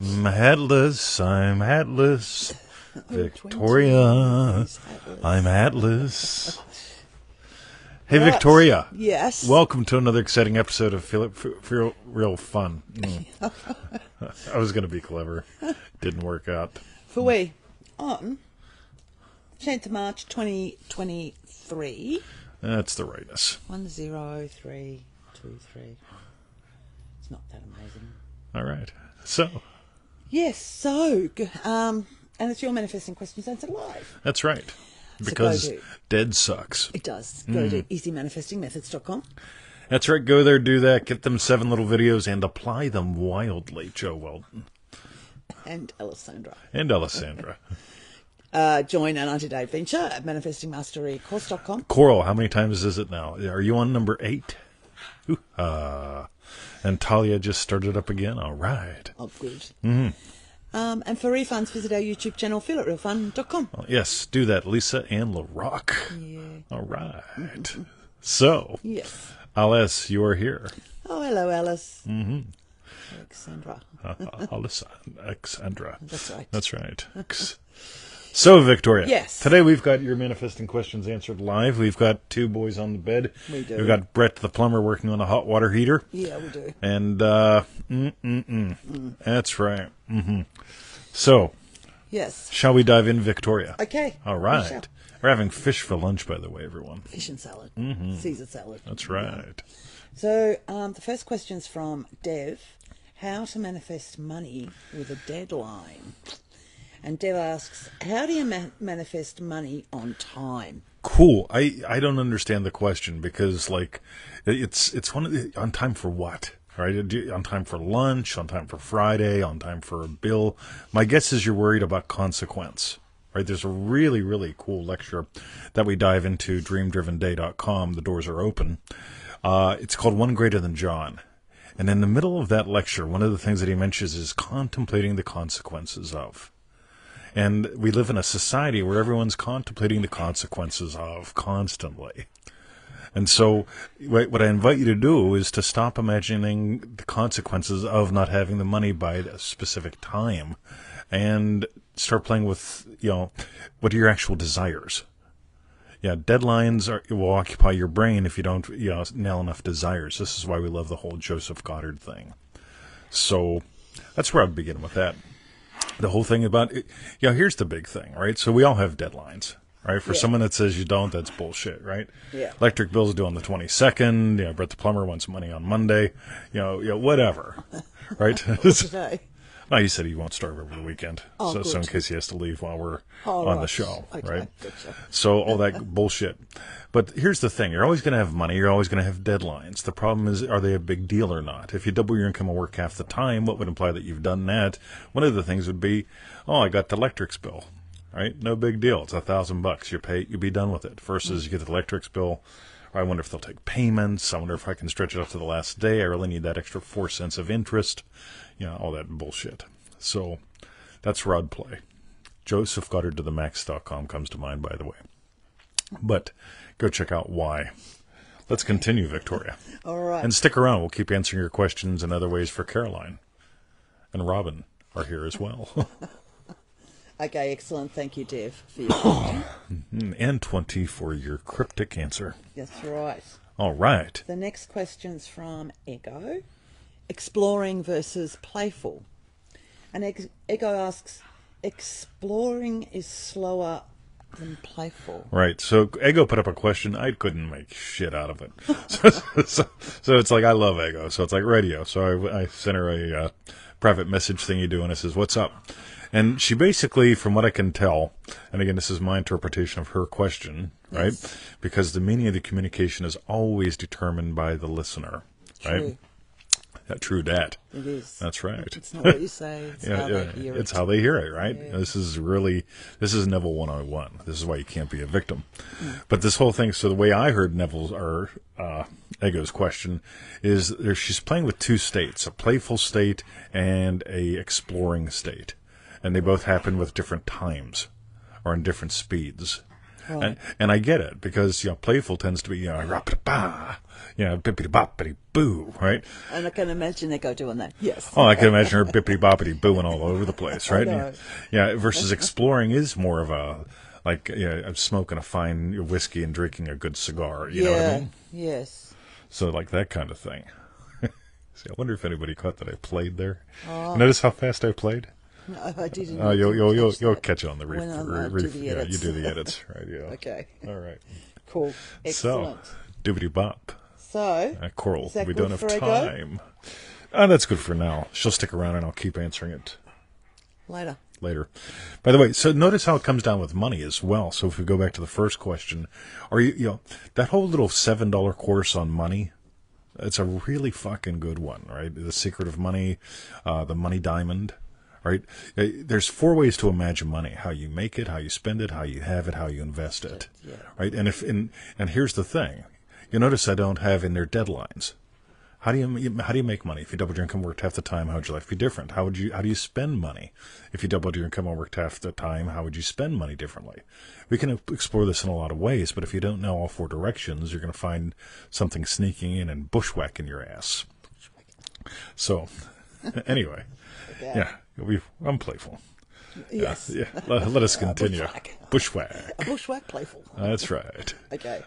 I'm hatless, I'm hatless. Oh, Victoria, I'm hatless. Hey, Right. Victoria. Yes. Welcome to another exciting episode of Feel, Feel Real Fun. Mm. I was going to be clever. Didn't work out. for we on 10th of March 2023. That's the rightness. 10323. It's not that amazing. All right. So, Yes, so, um, and it's your manifesting questions answered live. that's right. Because to- dead sucks. It does. Go to easymanifestingmethods.com. That's right. Go there, do that, get them seven little videos, and apply them wildly, Joe Weldon and Alessandra. and Alessandra. Uh, join our 90 day adventure at manifestingmasterycourse.com. Coral, how many times is it now? Are you on number eight? Ooh, uh, and Talia just started up again. All right. Oh, good. Mm-hmm. Um, and for refunds, visit our YouTube channel, feelitrealfun.com. Well, yes, do that, Lisa and LaRock. Yeah. All right. So, Yes. Alice, you are here. Oh, hello, Alice. Mm-hmm. Alexandra. Uh, Alice, Alexandra. That's right. That's right. So, Victoria. Yes. Today we've got your manifesting questions answered live. We've got two boys on the bed. We do. We've got Brett the plumber working on a hot water heater. Yeah, we do. And, uh, mm, mm, mm. That's right. hmm So, Yes. shall we dive in, Victoria? Okay. All right. We are having fish for lunch, by the way, everyone. Fish and salad. Mm-hmm. Caesar salad. That's right. So, um, the first question's from Dev How to manifest money with a deadline? And Dev asks, How do you ma- manifest money on time? Cool. I, I don't understand the question because like it's it's one of the on time for what? Right? On time for lunch, on time for Friday, on time for a bill. My guess is you're worried about consequence. Right? There's a really, really cool lecture that we dive into, dreamdrivenday.com. The doors are open. Uh, it's called One Greater Than John. And in the middle of that lecture, one of the things that he mentions is contemplating the consequences of. And we live in a society where everyone's contemplating the consequences of constantly. And so, what I invite you to do is to stop imagining the consequences of not having the money by a specific time and start playing with, you know, what are your actual desires? Yeah, deadlines are, will occupy your brain if you don't, you know, nail enough desires. This is why we love the whole Joseph Goddard thing. So, that's where I'd begin with that the whole thing about it, you know, here's the big thing, right? So we all have deadlines, right? For Yeah. someone that says you don't, that's bullshit, right? Yeah. Electric bill's due on the 22nd. You know, Brett the plumber wants money on Monday. You know, you know whatever, right? Today. No, he said he won't starve over the weekend, Oh, so, so in case he has to leave while we're Oh, on the show, Okay, right? gotcha. So all that bullshit. But here's the thing: you're always going to have money. You're always going to have deadlines. The problem is, are they a big deal or not? If you double your income and work half the time, what would imply that you've done that? One of the things would be, oh, I got the electric's bill. Right? No big deal. It's a thousand bucks. You pay, you be done with it. Versus you get the electric's bill. I wonder if they'll take payments. I wonder if I can stretch it up to the last day. I really need that extra four cents of interest. You know, all that bullshit. So that's Rod play. Joseph Goddard to the max.com comes to mind, by the way. But go check out why. Let's continue, Victoria. All right. And stick around. We'll keep answering your questions and other ways for Caroline. And Robin are here as well. Okay, excellent. Thank you, Dev, for your question. Mm-hmm. and 20 for your cryptic answer. That's right. All right. The next question's from Egho Exploring versus playful. And Egho asks Exploring is slower than playful. Right. So Egho put up a question. I couldn't make shit out of it. so, so, so it's like, I love Egho. So it's like radio. So I, I sent her a uh, private message thingy doing. I says, what's up? And she basically, from what I can tell, and again, this is my interpretation of her question, right? Yes. Because the meaning of the communication is always determined by the listener, right? True. Yeah, true dat. It is. That's right. It's not what you say, it's Yeah, how yeah, they hear it's it. how they hear it, right? This is really this is Neville 101. This is why you can't be a victim. Mm. But this whole thing. So the way I heard Neville's or uh, Egho's question is there, she's playing with two states: a playful state and a exploring state, and they both happen with different times or in different speeds. Right. And, and I get it because you know playful tends to be you know rap-a-ba, you know bippity boppity boo, right? And I can imagine Echo doing that. Yes. Oh, I can imagine her bippity boppity booing all over the place, right? know. Yeah. Versus exploring is more of a like yeah, I'm smoking a fine whiskey and drinking a good cigar. You know what. I mean? Yes. So like that kind of thing. See, I wonder if anybody caught that I played there. Oh. Notice how fast I played. No, I didn't. Oh, you'll you'll you'll, catch you'll that. catch it on the re- When re- uh, do yeah, you do the edits, right? Yeah. Okay. All right. Cool. Excellent. So, doobity bop. So, Uh, Coral, we don't have time. Uh, that's good for now. She'll stick around and I'll keep answering it later. later. By the way, so notice how it comes down with money as well. So if we go back to the first question, are you, you know, that whole little seven dollar course on money, it's a really fucking good one, right? The secret of money, uh, the money diamond, right? Uh, There's four ways to imagine money: how you make it, how you spend it, how you have it, how you invest it, Yeah. right? And if and and here's the thing, you notice I don't have in there deadlines. How do you how do you make money if you doubled your income, worked half the time? How would your life be different? How would you how do you spend money if you doubled your income and worked half the time? How would you spend money differently? We can explore this in a lot of ways, but if you don't know all four directions, you're going to find something sneaking in and bushwhacking your ass. So, anyway, yeah, we I'm playful. Yes. Yeah, let, let us continue. bushwhack. Bushwhack. A bushwhack playful. That's right. Okay.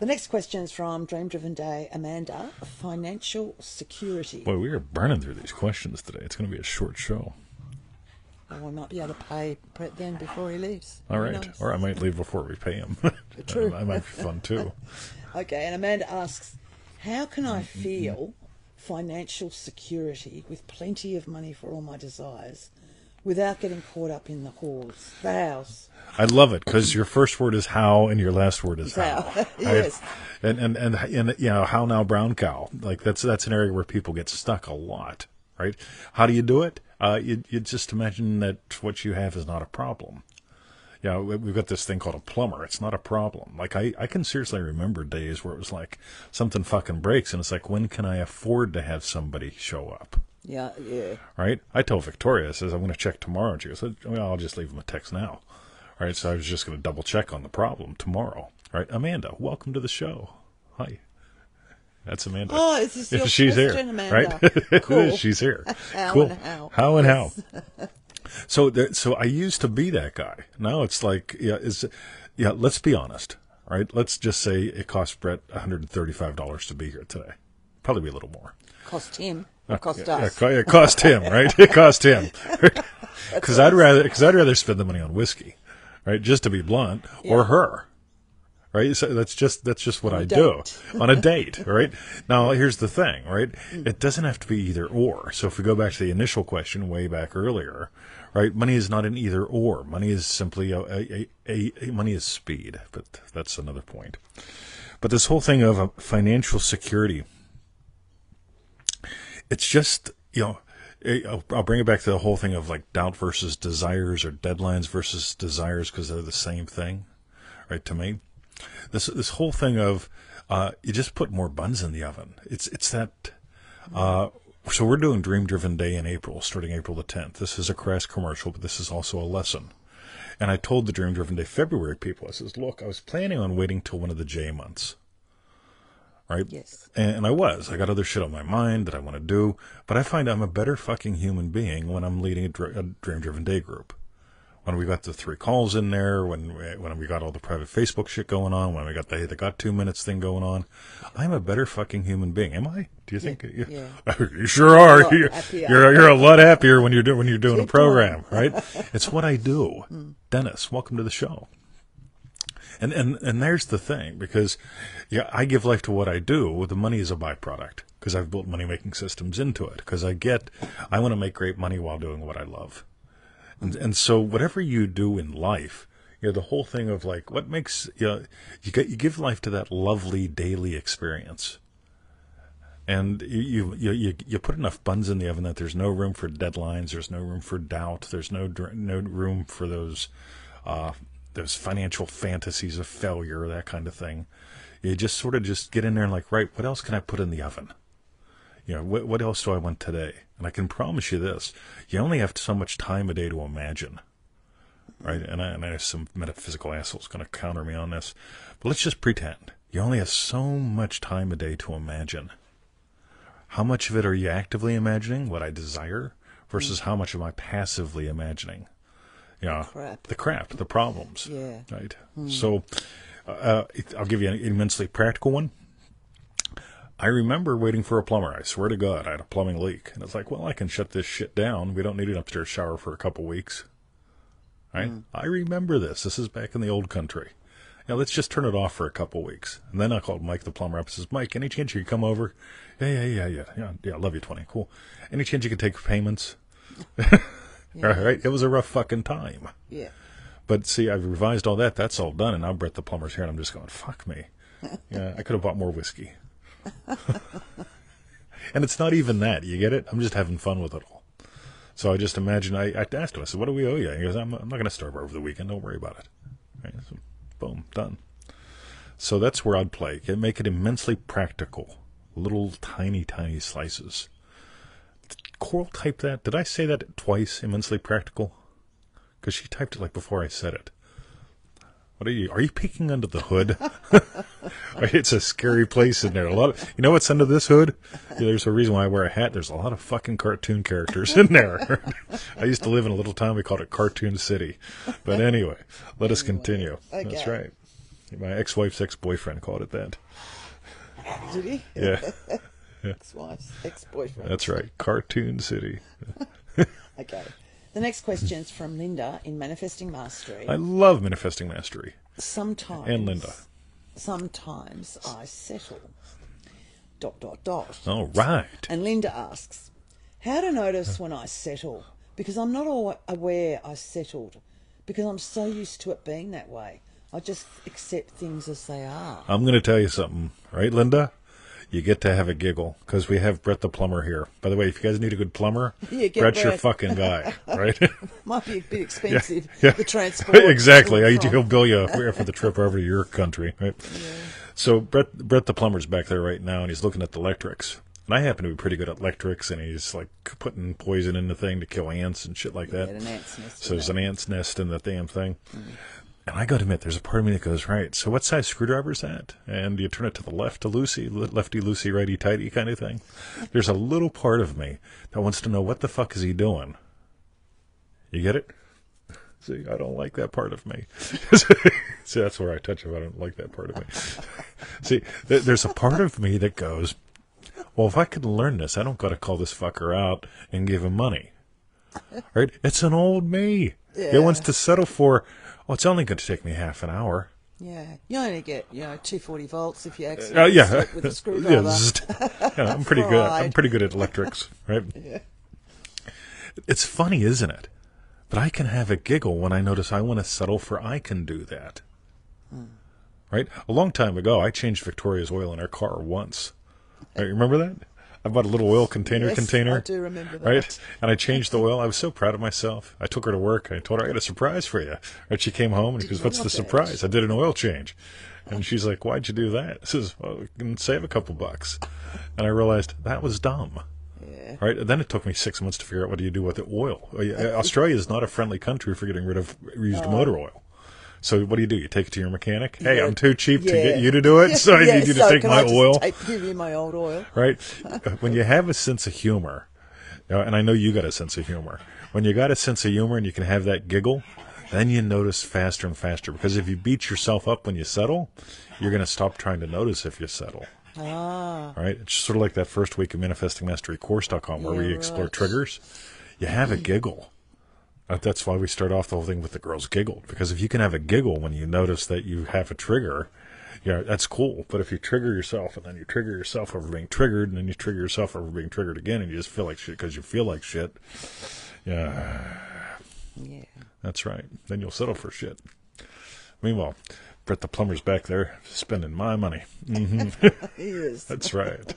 The next question is from Dream Driven Day Amanda. Financial security. Boy, we are burning through these questions today. It's going to be a short show. Well, we might be able to pay Brett then before he leaves. All right. Or I might leave before we pay him. True. that might be fun too. Okay, and Amanda asks, how can I feel financial security with plenty of money for all my desires without getting caught up in the whores, the house? I love it because your first word is how and your last word is how. How. Yes. And, and and and you know how now brown cow like that's that's an area where people get stuck a lot, right? How do you do it? Uh, you you just imagine that what you have is not a problem. Yeah, we- we've got this thing called a plumber. It's not a problem. Like I, I can seriously remember days where it was like something fucking breaks, and it's like, when can I afford to have somebody show up? Yeah, yeah. right? I told Victoria, I says, I'm going to check tomorrow. And she goes, well, I'll just leave him a text now. All right, so I was just going to double check on the problem tomorrow. All right, Amanda, welcome to the show. Hi. That's Amanda. Oh, is this your She's here, Amanda? right? Cool. She's here. How cool. and how. How and how. So, there, so I used to be that guy. Now it's like, yeah, is, yeah. Let's be honest, right? Let's just say it cost Brett 135 dollars to be here today. Probably be a little more. Cost him, or uh, cost Yeah, us. it it cost him, right? It cost him. Because I'd rather, because I'd rather spend the money on whiskey, right? Just to be blunt, or her, right? So that's just that's just what On I do on a date, right? Now here's the thing, right? Mm. It doesn't have to be either or. So if we go back to the initial question way back earlier, right? Money is not an either or. Money is simply a, a, a, a money is speed, but that's another point. But this whole thing of uh, financial security it's just you know I'll, I'll bring it back to the whole thing of like doubt versus desires or deadlines versus desires because they're the same thing right to me this this whole thing of uh, you just put more buns in the oven it's it's that uh, so we're doing dream driven day in april starting april the 10th this is a crass commercial but this is also a lesson and i told the dream driven day february people i says look i was planning on waiting till one of the j months right Yes. and, and I was. I got other shit on my mind that I want to do, but I find I'm a better fucking human being when I'm leading a, dr- a dream driven day group. When we got the three calls in there, when we, when we got all the private Facebook shit going on, when we got the the got two minutes thing going on, I'm a better fucking human being. Am I? Do you think? yeah. you sure are. You're, you're you're a lot happier when you're doing when you're doing a program, right? It's what I do. Dennis, welcome to the show. And and and there's the thing because yeah, I give life to what I do. The money is a byproduct because I've built money making systems into it because I get I want to make great money while doing what I love. And and so whatever you do in life, you know, the whole thing of like what makes you know, you get you give life to that lovely daily experience. And you, you you you put enough buns in the oven that there's no room for deadlines, there's no room for doubt, there's no no room for those uh, those financial fantasies of failure, that kind of thing. You just sort of just get in there and like, right, what else can I put in the oven? You know, what what else do I want today? And I can promise you this: you only have so much time a day to imagine. right? And I, and I know some metaphysical asshole's going to counter me on this, but let's just pretend you only have so much time a day to imagine. How much of it are you actively imagining, what I desire, versus how much am I passively imagining? You know, Crap. the crap, the problems. Yeah. Right. So, uh, I'll give you an immensely practical one. I remember waiting for a plumber. I swear to God, I had a plumbing leak, and it's like, well, I can shut this shit down. We don't need an upstairs shower for a couple weeks. Right? Hmm. I remember this. This is back in the old country. Yeah, let's just turn it off for a couple weeks. And then I called Mike the plumber up and says, Mike, any chance you could come over? Yeah, yeah, yeah, yeah, yeah, yeah. Love you, twenty. Cool. Any chance you could take payments? All right. It was a rough fucking time. Yeah. But see, I've revised all that. That's all done, and now Brett the plumber's here, and I'm just going, fuck me. Yeah, I could have bought more whiskey. and it's not even that. You get it? I'm just having fun with it all. So I just imagine. I, I asked him. I said, "What do we owe you?" He goes, "I'm, I'm not going to starve over the weekend. Don't worry about it." Right, so, boom, done. So that's where I'd play. Make it immensely practical. Little tiny, tiny slices. Coral typed that. Did I say that twice? Immensely practical. Because she typed it like before I said it. What are you? Are you peeking under the hood? it's a scary place in there. A lot of you know what's under this hood. Yeah, there's a reason why I wear a hat. There's a lot of fucking cartoon characters in there. I used to live in a little town we called it Cartoon City. But anyway, let us continue. That's right. My ex-wife's ex-boyfriend called it that. Did he? Yeah, Ex-wife's ex-boyfriend. that's right. Cartoon City. Okay. The next question is from Linda in Manifesting Mastery. I love manifesting mastery. Sometimes. And Linda. Sometimes I settle. Dot, dot, dot. All right. And Linda asks, How to notice when I settle? Because I'm not aw- aware I settled. Because I'm so used to it being that way. I just accept things as they are. I'm going to tell you something, right, Linda? You get to have a giggle because we have Brett the plumber here. By the way, if you guys need a good plumber, Yeah, get Brett's your fucking guy, right? Might be a bit expensive, yeah. the transport. exactly. He'll bill you for the trip over to your country, right? So Brett, Brett the plumber's back there right now, and he's looking at the electrics. And I happen to be pretty good at electrics, and he's like putting poison in the thing to kill ants and shit like that. Yeah, an ant's nest So there's it. an ant's nest in the damn thing. Mm. And I got to admit, there's a part of me that goes, right, so what size screwdriver is that? And you turn it to the left to Lucy, lefty Lucy, righty tighty kind of thing. There's a little part of me that wants to know what the fuck is he doing? You get it? See, I don't like that part of me. See, that's where I touch him. I don't like that part of me. See, th- there's a part of me that goes, well, if I could learn this, I don't got to call this fucker out and give him money. Right? It's an old me. It wants to settle for, well, it's only going to take me half an hour. Yeah, you only get you know 240 volts if you Uh, accidentally yeah, with a yeah, screwdriver. zzzt. Yeah, I'm pretty good. I'm pretty good at electrics, right? yeah. It's funny, isn't it? But I can have a giggle when I notice I want to settle for I can do that. Right? A long time ago, I changed Victoria's oil in our car once. Right, remember that? I bought a little oil container Yes, container. I do remember that. Right? And I changed the oil. I was so proud of myself. I took her to work. I told her I got a surprise for you. And she came home and she goes, "What's the that? surprise?" I did an oil change. And she's like, "Why'd you do that?" I says, "Well, we can save a couple bucks." And I realized that was dumb. Yeah. Right? And then it took me six months to figure out what do you do with the oil. Uh, Australia is not a friendly country for getting rid of used motor oil. So what do you do? You take it to your mechanic. Hey, Yeah. I'm too cheap to get you to do it, so I Yeah, need you to so take my oil Take, give you my old oil. right? when you have a sense of humor, and I know you got a sense of humor. When you got a sense of humor and you can have that giggle, then you notice faster and faster. Because if you beat yourself up when you settle, you're going to stop trying to notice if you settle. Ah, Right? It's sort of like that first week of manifestingmasterycourse.com where we explore right. triggers. You have a giggle. That's why we start off the whole thing with the girls giggled. Because if you can have a giggle when you notice that you have a trigger, yeah, that's cool. But if you trigger yourself and then you trigger yourself over being triggered and then you trigger yourself over being triggered again and you just feel like shit because you feel like shit, yeah, yeah. that's right. Then you'll settle for shit. Meanwhile, Brett the plumber's back there spending my money. hmm Yes. That's right.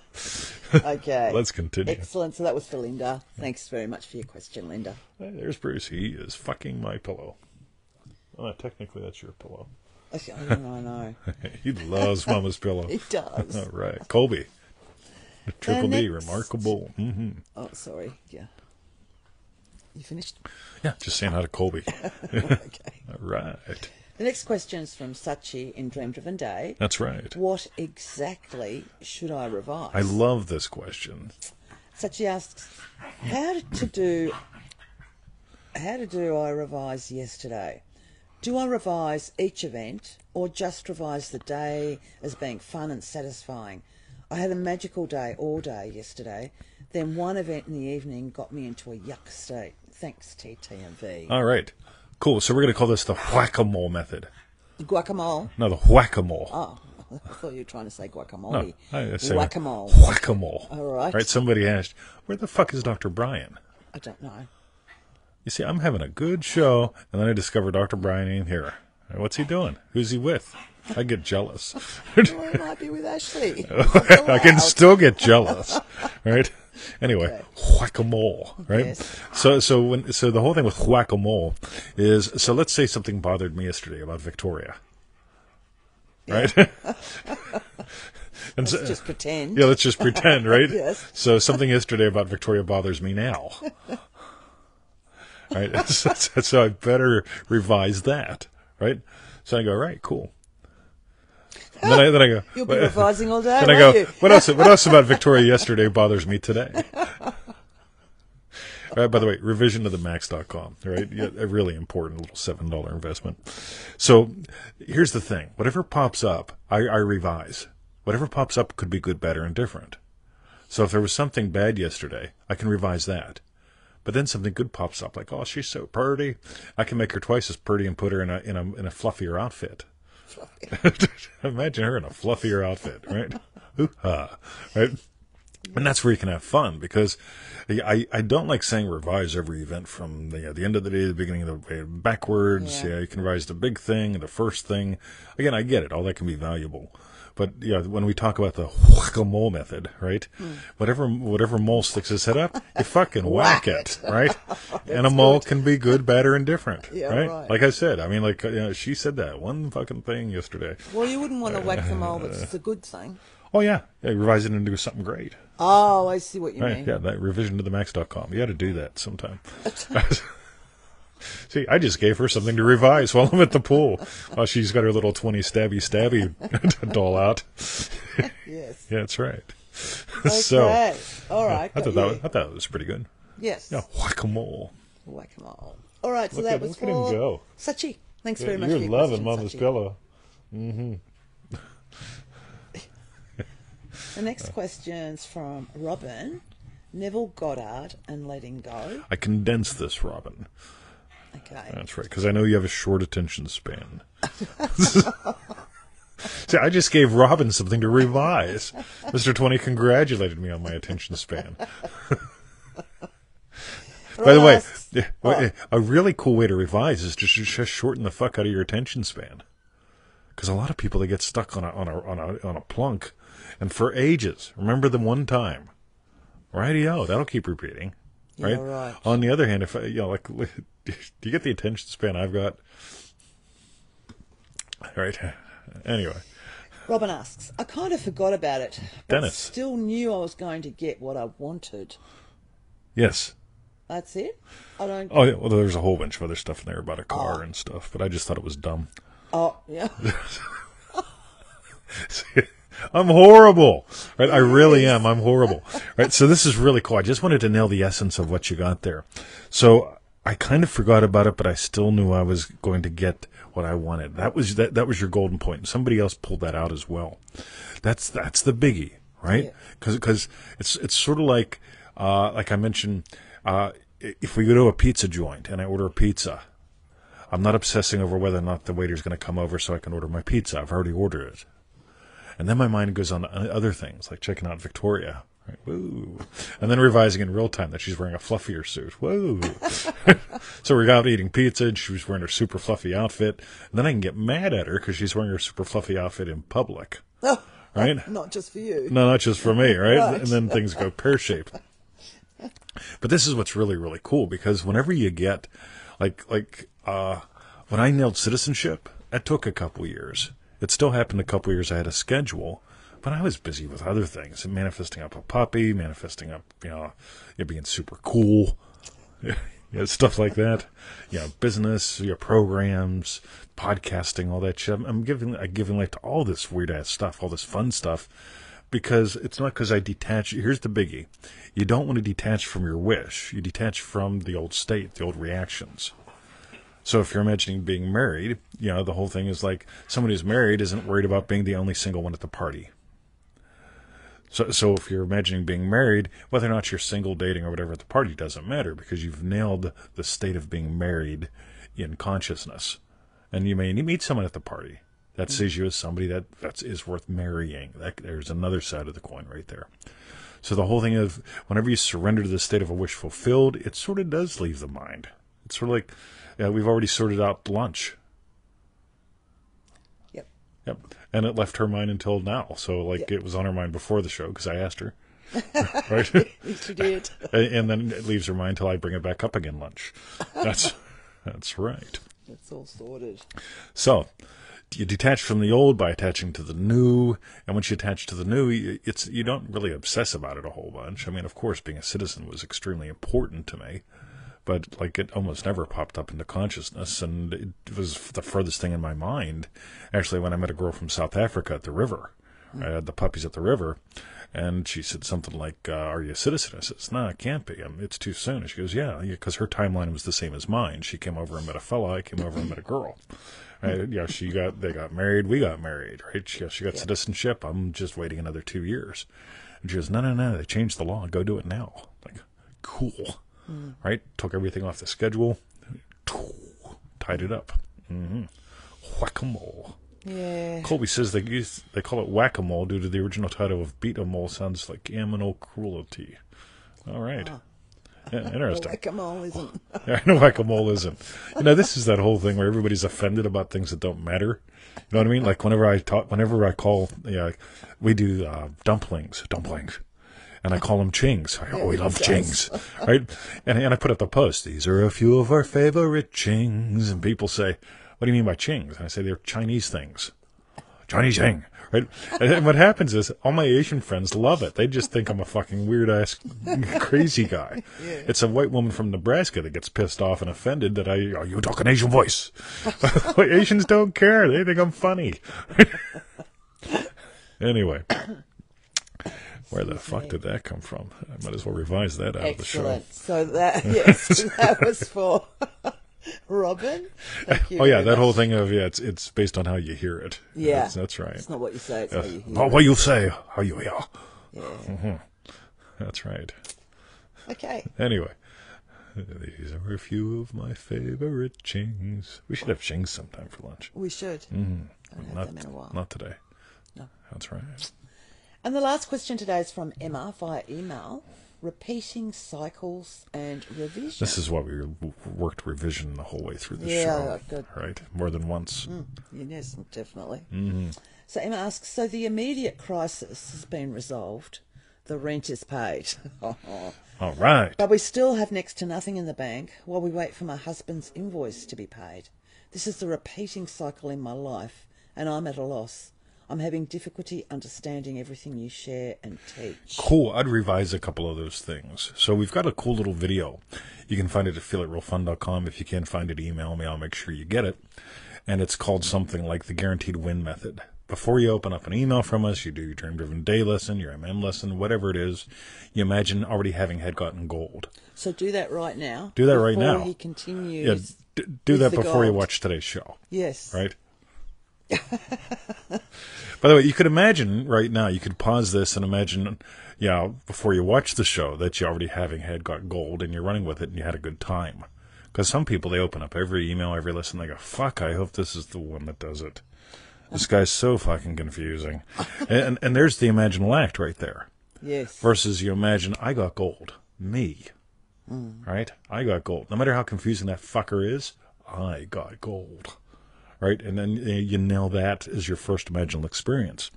Okay. Let's continue. Excellent. So that was for Linda. Thanks very much for your question, Linda. Hey, there's Bruce. He is fucking my pillow. Well, technically, that's your pillow. I know, I know. he loves Mama's pillow. He does. All right, Colby. Triple D, remarkable. hmm Oh, sorry. Yeah. You finished? Yeah, just saying hi to Colby. okay. All right. The next question is from Sachi in Dream Driven Day. That's right. What exactly should I revise? I love this question. Sachi asks, how to do how to do I revise yesterday? Do I revise each event or just revise the day as being fun and satisfying? I had a magical day all day yesterday. Then one event in the evening got me into a yuck state. Thanks, TTMV. All right. Cool. So we're going to call this the whack-a-mole method. Guacamole. No, the whack-a-mole. Oh, I thought you were trying to say guacamole. No, I say Whack-a-mole. Whack-a-mole. All right. Right. Somebody asked, "Where the fuck is Dr. Brian?" I don't know. You see, I'm having a good show, and then I discover Dr. Brian ain't here. What's he doing? Who's he with? I get jealous. Well, might be with Ashley. I can still get jealous, right? Anyway, Okay. whack-a-mole, right? Yes. So, so when, so the whole thing with whack-a-mole is, so let's say something bothered me yesterday about Victoria, right? and so, Just pretend. yeah, let's just pretend, right? Yes. So something yesterday about Victoria bothers me now. right? So, so I better revise that, right? So I go, right, cool. And then I, then I go, You'll be revising all day, then I go, what else? What else about Victoria yesterday bothers me today? Right, uh, by the way, revision of the max.com, right? A really important little $7 investment. So here's the thing. Whatever pops up, I, I revise. Whatever pops up could be good, better, and different. So if there was something bad yesterday, I can revise that. But then something good pops up, like, oh, she's so pretty. I can make her twice as pretty and put her in a, in a, in a fluffier outfit. Imagine her in a fluffier outfit, right? Hoo-ha, right? And that's where you can have fun because I, I don't like saying revise every event from the, the end of the day to the beginning of the day backwards. Yeah. Yeah. you can revise the big thing, the first thing. Again, I get it. All that can be valuable. But yeah, when we talk about the whack-a-mole method, right? Hmm. Whatever whatever mole sticks his head up, you fucking whack it, right? and a mole can be good, bad, or indifferent, Yeah, right? right. Like I said, I mean, like you know, she said that one fucking thing yesterday. Well, you wouldn't want to whack them all, but it's a good thing. Oh yeah, yeah revise it into something great. Oh, I see what you Right, mean. yeah, that revision to the max.com. You got to do that sometime. See, I just gave her something to revise while I'm at the pool. While she's got her little 20 stabby stabby doll out. Yes. Yeah, that's right. Okay. so, all right. I got thought, that was, I thought it was pretty good. Yes. Yeah, whack-a-mole. Whack-a-mole. All right, so Look that at- was look at him go. Sachi. Thanks very much You're for your loving Mama's Sachi. pillow. Mm-hmm. The next question's from Robin, Neville Goddard, and Letting Go. I condensed this, Robin. Okay. That's right, because I know you have a short attention span. See, I just gave Robin something to revise. Mr. 20 congratulated me on my attention span. By the way, well, a really cool way to revise is to just shorten the fuck out of your attention span. Because a lot of people they get stuck on a on a on a on a plunk, and for ages. Remember the one time, rightio. That'll keep repeating, right? right. On the other hand, if I, you know, like, do you get the attention span I've got? Right. Anyway, Robin asks, I kind of forgot about it, but Dennis. still knew I was going to get what I wanted. yes. That's it? I don't... Oh, yeah, well, there's a whole bunch of other stuff in there about a car Oh. and stuff, but I just thought it was dumb. Oh, yeah. I'm horrible. Right? I really am. I'm horrible. Right? So this is really cool. I just wanted to nail the essence of what you got there. So I kind of forgot about it, but I still knew I was going to get what I wanted. That was that that was your golden point. And somebody else pulled that out as well. That's that's the biggie, right? Yeah. Because it's it's sort of like uh, like I mentioned uh, if we go to a pizza joint and I order a pizza, I'm not obsessing over whether or not the waiter's going to come over so I can order my pizza. I've already ordered it. And then my mind goes on other things, like checking out Victoria. Right? Woo. And then revising in real time that she's wearing a fluffier suit. Woo. so we're out eating pizza and she was wearing her super fluffy outfit. And then I can get mad at her because she's wearing her super fluffy outfit in public. Oh, Right? not just for you. No, not just for me, right? Right. And then things go pear shaped. But this is what's really, really cool because whenever you get, like, like, uh, when I nailed citizenship, that took a couple years. It still happened a couple years. I had a schedule, but I was busy with other things, manifesting up a puppy, manifesting up, you know, it being super cool. Yeah, stuff like that. You know, business, your programs, podcasting, all that shit. I'm, I'm giving I'm giving life to all this weird ass stuff, all this fun stuff, because it's not because I detach. Here's the biggie: you don't want to detach from your wish. You detach from the old state, the old reactions. So if you're imagining being married, you know, the whole thing is like somebody who's married isn't worried about being the only single one at the party. So, so if you're imagining being married, whether or not you're single, dating, or whatever at the party doesn't matter because you've nailed the state of being married in consciousness. And you may meet someone at the party that mm. sees you as somebody that that's, is worth marrying. That, there's another side of the coin right there. So the whole thing of whenever you surrender to the state of a wish fulfilled, it sort of does leave the mind. It's sort of like uh, we've already sorted out lunch. Yep. Yep. And it left her mind until now. So, like, Yep. it was on her mind before the show because I asked her. right? Yes, you did. and and then it leaves her mind until I bring it back up again lunch. That's that's right. It's all sorted. So, you detach from the old by attaching to the new, and once you attach to the new, it's you don't really obsess about it a whole bunch. I mean, of course, being a citizen was extremely important to me, but like it almost never popped up into consciousness, and it was the furthest thing in my mind. Actually, when I met a girl from South Africa at the river, I had the puppies at the river, and she said something like, uh, "Are you a citizen?" I says, "No, it can't be. Um, it's too soon." And she goes, "Yeah, because her timeline was the same as mine. She came over and met a fella. I came over and met a girl." Right? Yeah, she got they got married. We got married. Right? She, she got citizenship. I'm just waiting another two years. And she goes, "No, no, no. They changed the law. Go do it now." Like, cool. Right? Took everything off the schedule. Tied it up. hmm Whack-a-mole. Yeah. Colby says they use, they call it whack-a-mole due to the original title of beat-a-mole sounds like animal cruelty. All right. Yeah, interesting. Whack-a-mole isn't. Yeah, I know whack-a-mole isn't. You know, this is that whole thing where everybody's offended about things that don't matter. You know what I mean? Like whenever I talk, whenever I call, yeah, we do uh, dumplings, dumplings, and I call them chings. I, oh, we love chings, right? And and I put up the post. These are a few of our favorite chings, and people say, "What do you mean by chings?" And I say they're Chinese things. Chinese thing, right? And what happens is all my Asian friends love it. They just think I'm a fucking weird ass crazy guy. Yeah. It's a white woman from Nebraska that gets pissed off and offended that I oh, you talk an Asian voice. Asians don't care. They think I'm funny. anyway. Where the fuck did that come from? I might as well revise that out of the show. Excellent. So that yes, that was for Robin. Oh yeah, that whole thing of yeah, it's it's based on how you hear it. Yeah. that's, that's right. It's not what you say; it's how you hear. Oh, it. what you say, how you hear. Yeah. That's right. Okay. Anyway, these are a few of my favorite chings. We should have chings sometime for lunch. We should. Mm. I haven't had Not, them in a while. not today. No. That's right. And the last question today is from Emma via email. Repeating cycles and revision. This is why we worked revision the whole way through the Yeah, show. good. Right? More than once. Yes, definitely. Mm-hmm. So Emma asks, so the immediate crisis has been resolved. The rent is paid. All right. but we still have next to nothing in the bank while we wait for my husband's invoice to be paid. This is the repeating cycle in my life, and I'm at a loss. I'm having difficulty understanding everything you share and teach. Cool. I'd revise a couple of those things. So we've got a cool little video. You can find it at feelitrealfun.com. If you can't find it, email me. I'll make sure you get it. And it's called something like the guaranteed win method. Before you open up an email from us, you do your dream driven day lesson, your MM lesson, whatever it is, you imagine already having had gotten gold. So do that right now. Do that right before now. he Yeah, continues. d- do with that before you watch today's show. Yes. right? By the way, you could imagine right now, you could pause this and imagine, yeah, before you watch the show, that you already having had got gold and you're running with it and you had a good time. Because some people, they open up every email, every listen, they go, fuck, I hope this is the one that does it. This guy's so fucking confusing. and, and there's the imaginal act right there. Yes. Versus you imagine, I got gold. Me. Mm. Right? I got gold. No matter how confusing that fucker is, I got gold. Right? And then uh, you nail that as your first imaginal experience.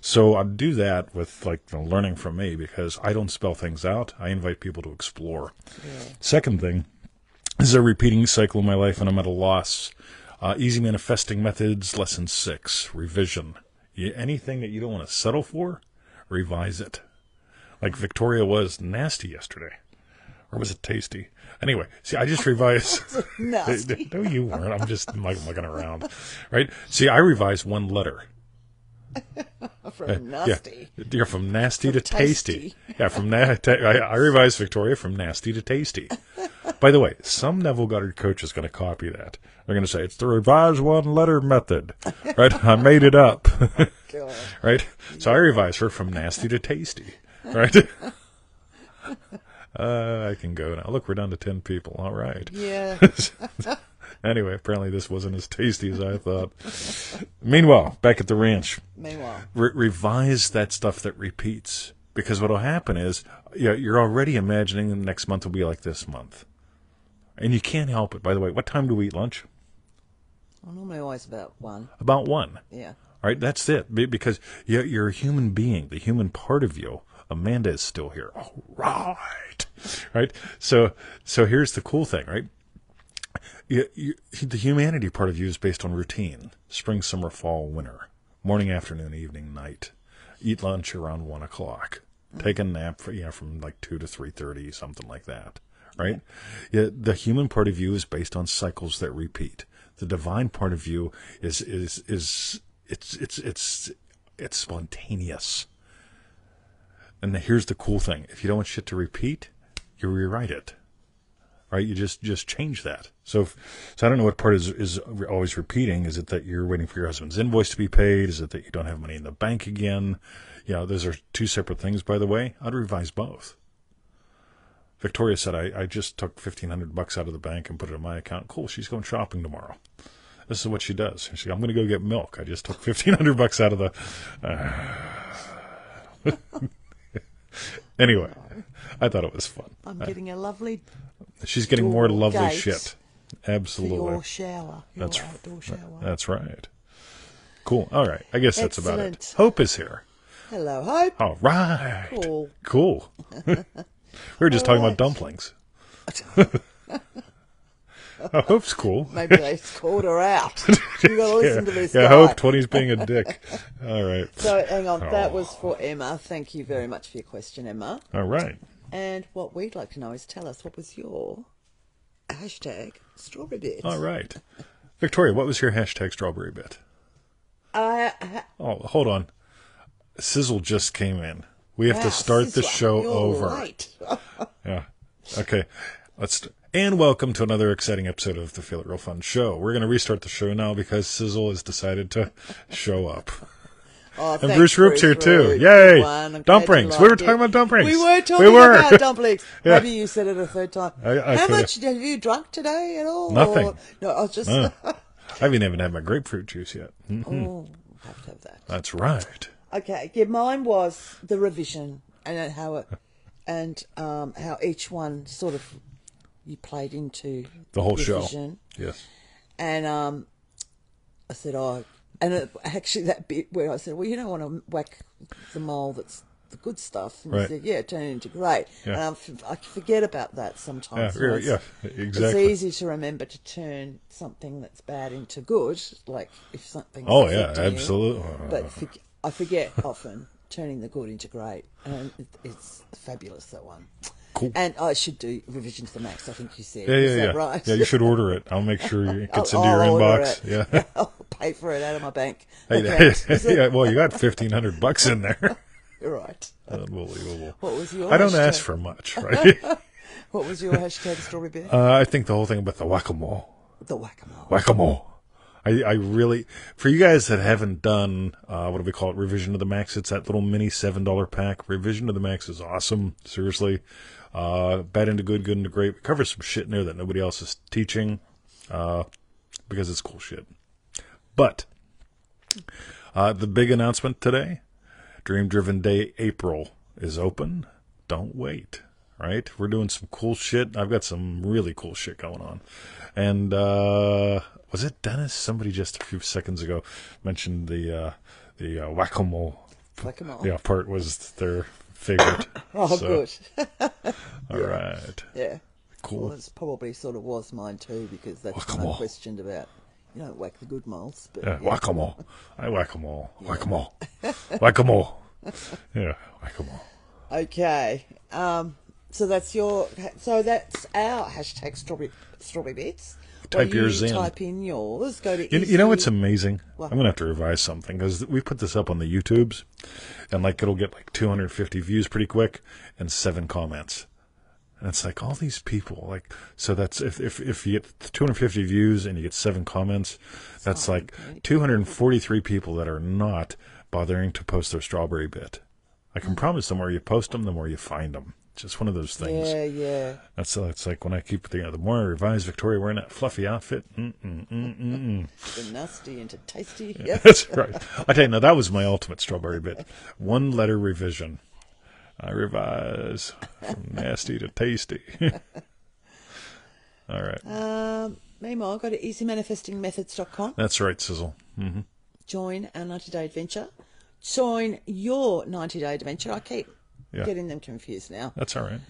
So I do that with like you know, learning from me because I don't spell things out. I invite people to explore. Second thing is a repeating cycle in my life and I'm at a loss. Uh, easy manifesting methods, lesson six, revision. You, anything that you don't want to settle for, revise it. Like Victoria was nasty yesterday, or was it tasty? Anyway, see, I just revised. Nasty. no, you weren't. I'm just like looking around, right? See, I revised one letter. From nasty. Yeah, you're from nasty to tasty. tasty. Yeah, from na- ta- I, I revised Victoria from nasty to tasty. By the way, some Neville Goddard coach is going to copy that. They're going to say it's the revised one letter method, right? I made it up, oh, God. right? So I revised her from nasty to tasty, right? Uh, I can go now. Look, we're down to ten people. All right. Yeah. Anyway, apparently this wasn't as tasty as I thought. Meanwhile, back at the ranch, Meanwhile, re- revise that stuff that repeats because what'll happen is you know, you're already imagining the next month will be like this month and you can't help it by the way what time do we eat lunch I'm normally always about one. about one Yeah. All right, that's it because you're, you're a human being the human part of you amanda is still here. All right. Right? So so here's the cool thing right? You, you, the humanity part of you is based on routine. Spring summer fall winter. Morning afternoon evening night. Eat lunch around one o'clock. Take a nap for, you know, from like two to three thirty something like that right? Yeah, the human part of you is based on cycles that repeat. The divine part of you is is is it's it's it's it's spontaneous and here's the cool thing if you don't want shit to repeat you rewrite it right? You just just change that. So, if, so I don't know what part is is always repeating. Is it that you're waiting for your husband's invoice to be paid? Is it that you don't have money in the bank again? You know, those are two separate things. By the way, I'd revise both. Victoria said, "I, I just took fifteen hundred bucks out of the bank and put it in my account. Cool. She's going shopping tomorrow. This is what she does. I'm going to go get milk. I just took fifteen hundred bucks out of the. Uh... anyway, I thought it was fun. I'm getting a lovely She's getting more lovely shit. Absolutely. your shower. Your That's outdoor shower. That's right. Cool. All right. I guess that's about it. Excellent. Hope is here. Hello, Hope. All right. Cool. Cool. we were just talking All about right. dumplings. oh, Hope's cool. Maybe they called her out. You got to listen to this yeah, guy. Hope 20's being a dick. All right. So hang on, that Oh. was for Emma. Thank you very much for your question, Emma. All right. And what we'd like to know is tell us what was your hashtag strawberry bit. All right. Victoria, what was your hashtag strawberry bit? I, I, Oh, hold on. Sizzle just came in. We have to wow, start the show over. Right. Yeah. Okay. Let's and welcome to another exciting episode of the Feel It Real Fun show. We're going to restart the show now because Sizzle has decided to show up. Oh, And Bruce Roop's here too. Roop. Yay! Dumplings. We were talking about dumplings. We were talking We were. about dumplings. Yeah. Maybe you said it a third time. I- I How coulda- much have you drunk today at all? Nothing. Or- no, I was just. Uh, I haven't even had my grapefruit juice yet. Hmm, oh, have to have that. That's right. Okay, yeah, mine was the revision and how it, and um, how each one sort of you played into The whole show. Yes. And um, I said, oh, and it, actually that bit where I said, well, you don't want to whack the mole that's the good stuff. And Right. he said, yeah, turn it into great. Yeah. And I, forget about that sometimes. yeah, yeah, It's easy to remember to turn something that's bad into good, like if something. Oh yeah, absolutely. But forg I forget often turning the good into great, and it, it's fabulous that one. Cool. And I should do revision to the max. I think you said. Yeah, Is yeah, that yeah. right? Yeah, you should order it. I'll make sure it gets I'll- into your I'll inbox. it. Yeah. I'll pay for it out of my bank. Hey, Okay. Yeah. Well, you got fifteen hundred bucks in there. You're right. Unbelievable. What was your? I don't hashtag? ask for much, right? What was your hashtag strawberry beer? uh, I think the whole thing about the whack-a-mole. the whack a mole. Whack-a-mole. I, I really, for you guys that haven't done, uh, what do we call it? Revision to the Max. It's that little mini seven dollar pack. Revision to the Max is awesome. Seriously, uh, bad into good, good into great. We cover some shit in there that nobody else is teaching, uh, because it's cool shit. But uh, the big announcement today: Dream Driven Day April is open. Don't wait. Right, we're doing some cool shit. I've got some really cool shit going on, and uh, was it Dennis? Somebody just a few seconds ago mentioned the uh, the uh, whack-a-mole. Whack-a-mole. Yeah, part was their favorite. Oh, So, good. All right, Yeah. cool. Well, it's probably sort of was mine too because that's Whack-a-mole. I questioned about. You don't whack the good moles, but Yeah, whack-a-mole. I whack-a-mole. Whack-a-mole. Whack-a-mole. Yeah, whack-a-mole. Okay. Um, So that's your. So that's our hashtag strawberry strawberry bits. Type yours in. Type in yours. Go to. You, you know what's easy- amazing? What? I'm gonna have to revise something because we put this up on the YouTubes, and like it'll get like 250 views pretty quick and seven comments. And it's like all these people, like so that's if if if you get 250 views and you get seven comments, that's like 243 people that are not bothering to post their strawberry bit. I can mm. promise the more you post them, the more you find them. Just one of those things. Yeah, yeah. That's it's like when I keep the you know, the more I revise Victoria wearing that fluffy outfit. Mm, mm, mm, mm, mm. The nasty into tasty. Yeah. That's right. You, now that was my ultimate strawberry bit. One letter revision. I revise from nasty to tasty. All right. Um, meanwhile, go to easymanifestingmethods.com. That's right, Sizzle. hmm Join our 90 day adventure. Join your 90 day adventure. I keep Yeah. getting them confused now. That's all right.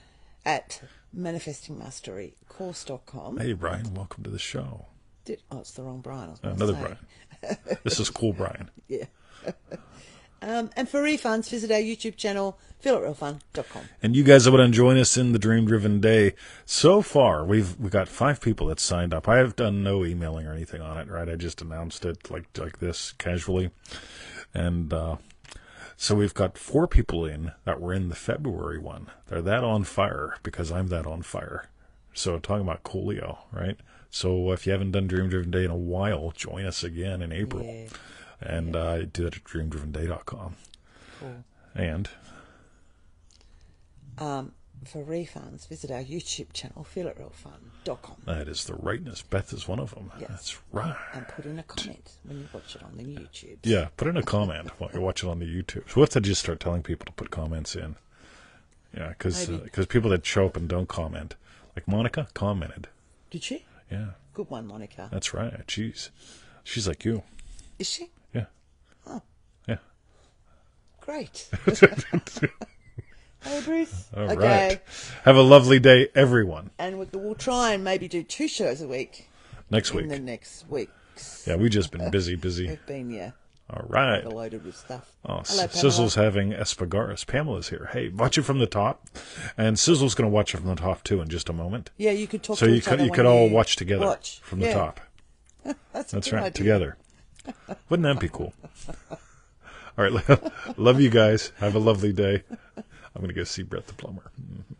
At manifestingmasterycourse.com. Hey, Brian, welcome to the show. Did, oh, it's the wrong Brian. I Another say. Brian. This is cool, Brian. Yeah. um, and for refunds, visit our YouTube channel, feelitrealfun.com. And you guys that want to join us in the Dream Driven Day. So far, we've we got five people that signed up. I have done no emailing or anything on it, right? I just announced it like like this casually, and uh, so we've got four people in that were in the February one. They're that on fire because I'm that on fire. So talking about Coolio, right? So if you haven't done Dream Driven Day in a while, join us again in April, Yeah. and uh, do that at dreamdrivenday.com. Cool. And Um, for refunds, visit our YouTube channel, feelitrealfun.com. that is the rightness. Beth is one of them. Yes. That's right. And put in a comment when you watch it on the YouTube. Yeah, put in a comment while you watch it on the YouTube. So we have to just start telling people to put comments in. Yeah, because Maybe. Uh, people that show up and don't comment, like Monica commented. Did she? Yeah, Good one, Monica. that's right. Jeez, she's like you. Is she? Yeah, Oh, yeah. great. hey, Bruce. All right. okay. Have a lovely day, everyone. And we- we'll try and maybe do two shows a week Next in week. the next weeks. Yeah, we've just been busy, busy. We've been, yeah, All right. loaded with stuff. Oh, Hello, Sizzle's having Espagaris. Pamela's here. Hey, watch it from the top, and Sizzle's going to watch it from the top too in just a moment. Yeah, you could talk So to you could you could all you watch together watch. from the top. That's, a That's right, idea. together. Wouldn't that be cool? All right, love you guys. Have a lovely day. I'm going to go see Brett the plumber. Mm-hmm.